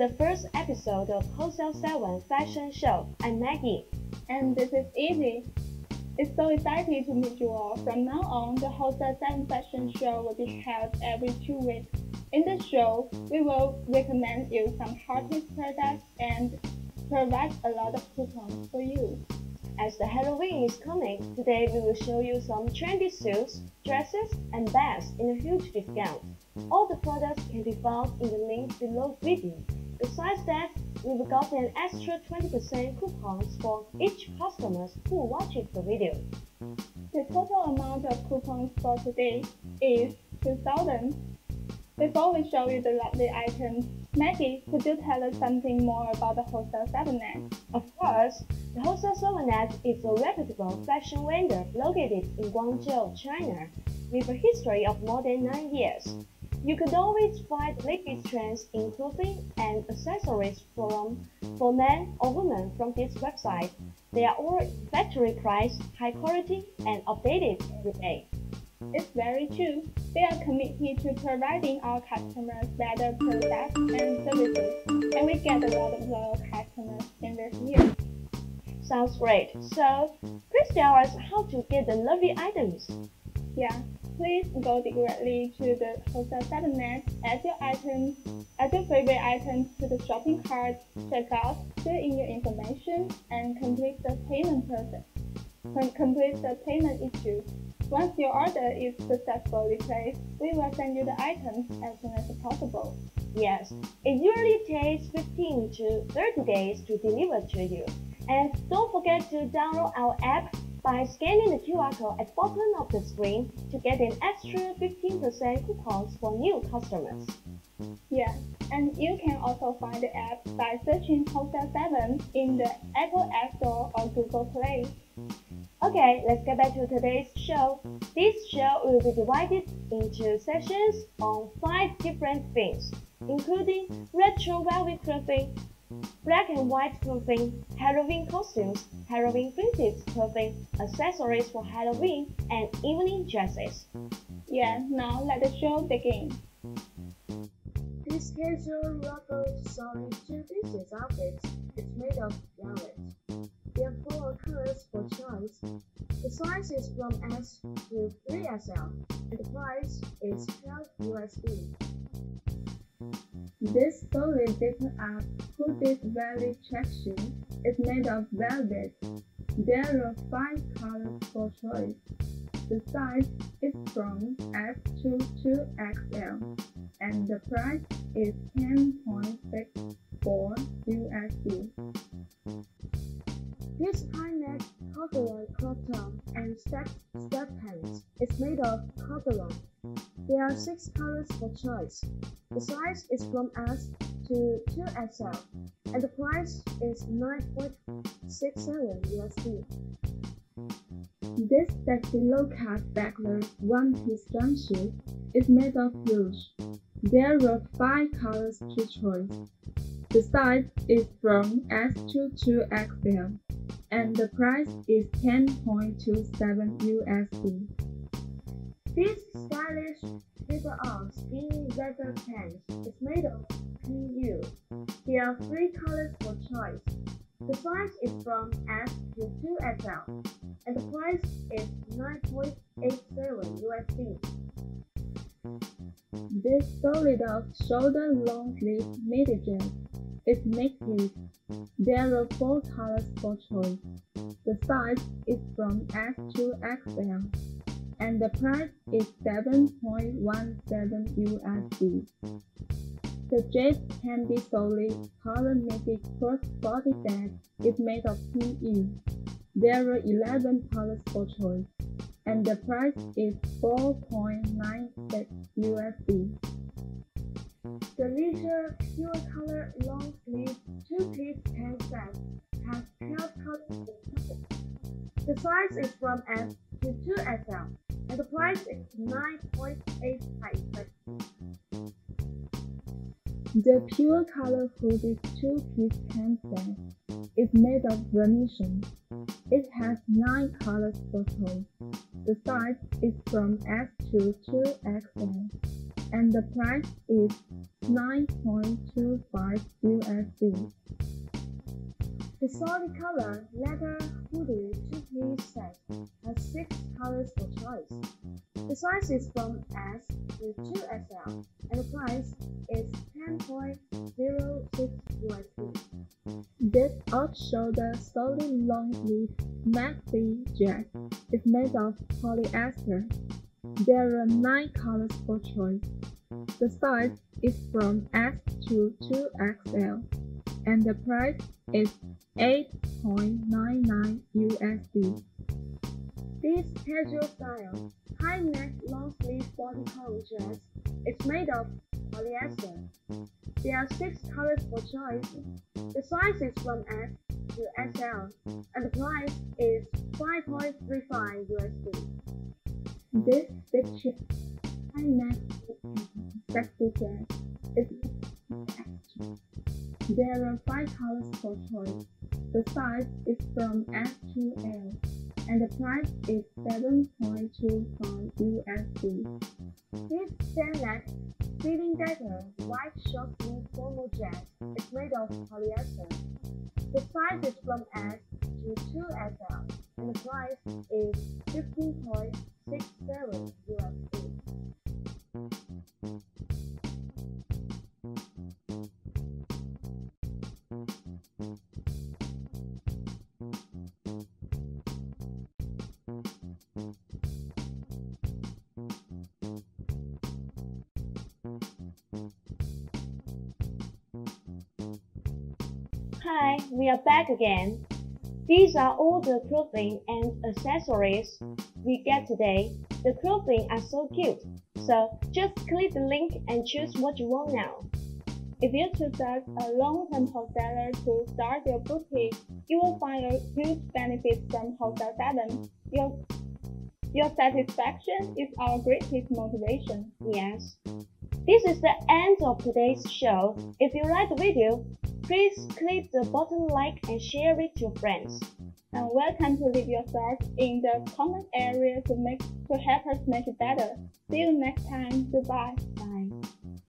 the first episode of Wholesale 7 Fashion Show. I'm Maggie. And this is Easy. It's so exciting to meet you all. From now on, the Wholesale 7 Fashion Show will be held every two weeks. In this show, we will recommend you some hottest products and provide a lot of coupons for you. As the Halloween is coming, today we will show you some trendy suits, dresses, and bags in a huge discount. All the products can be found in the link below video. Besides that, we've got an extra 20% coupons for each customer who watches the video. The total amount of coupons for today is 2000. Before we show you the lovely items, Maggie, could you tell us something more about the Wholesale 7net? Of course, the Wholesale 7net is a reputable fashion vendor located in Guangzhou, China, with a history of more than 9 years. You could always find latest trends in clothing and accessories from for men or women from this website. They are all factory price, high quality, and updated every day. It's very true. They are committed to providing our customers better products and services, and we get a lot of loyal customers in this year. Sounds great. So, please tell us how to get the lovely items. Yeah, please go directly to the Wholesale 7net, add your items, add your favorite items to the shopping cart, check out, fill in your information, and complete the payment process. Complete the payment issue. Once your order is successfully placed, we will send you the items as soon as possible. Yes, it usually takes 15 to 30 days to deliver to you. And don't forget to download our app by scanning the QR code at the bottom of the screen to get an extra 15% coupons for new customers. Yeah, and you can also find the app by searching Wholesale 7 in the Apple App Store or Google Play. Okay, let's get back to today's show. This show will be divided into sessions on five different themes, including retro velvet clothing, black and white clothing, Halloween costumes, Halloween themed clothing, accessories for Halloween, and evening dresses. Yeah, now let the show begin. This casual ruffled sewing two-pieces outfit is made of velvet. There are four colors for choice. The size is from S to 3XL, and the price is 12 USD. This solid zipper up hooded velvet tracksuit is made of velvet. There are five colors for choice. The size is from S to 2XL, and the price is 10.64 USD. This high-neck corduroy crop and stacked sweatpants is made of corduroy. There are six colors for choice. The size is from S to 2XL, and the price is 9.67 USD. This sexy low-cut backless one-piece jumpsuit is made of plush. There are five colors to choice. The size is from S to 2XL, and the price is 10.27 USD. This stylish zipper-on skinny leather pants is made of PU. There are three colors for choice. The size is from S to 2XL, and the price is 9.87 USD. This solid shoulder long sleeve midi dress makes knitted. There are four colors for choice. The size is from S to XL, and the price is 7.17 USD. The dress can be solid polymetric crossbody bag is made of PE. There are 11 colors for choice, and the price is 4.96 USD. The leisure pure color long sleeve two-piece pant set has 12 colors The size is from S to 2XL, and the price is 9.85 The pure color hooded two-piece pant set is made of Venetian. It has 9 colors choice. The size is from S to 2XL, and the price is 9.25 USD. The solid color leather hoodie two-piece set has six colors for choice. The size is from S to 2XL and the price is 10.06 USD. This off-shoulder solid long-sleeve maxi jacket is made of polyester. There are nine colors for choice. The size is from S to 2XL and the price is 8.99 USD. This casual style, high neck long sleeve bodycon dress is made of polyester. There are six colors for choice. The size is from S to XL and the price is 5.35 USD. This picture neck sexy dress is there are five colors for choice. The size is from S to L, and the price is 7.25 USD. This stainless feeling better white short sleeve formal dress is made of polyester. The size is from S to 2XL, and the price is 15.67 USD. Hi, we are back again. These are all the clothing and accessories we get today. The clothing are so cute, so just click the link and choose what you want now. If you choose a long-term wholesaler to start your boutique, you will find a huge benefit from Wholesale 7. Your, your satisfaction is our greatest motivation. Yes. This is the end of today's show. If you like the video, please click the button like and share it to your friends. And welcome to leave your thoughts in the comment area to make to help us make it better. See you next time. Goodbye.